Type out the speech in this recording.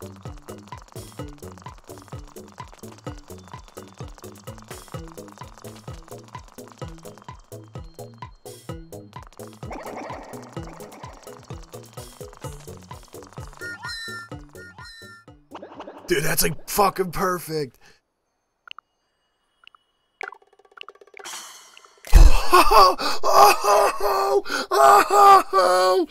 Dude, that's like fucking perfect. oh, oh, oh,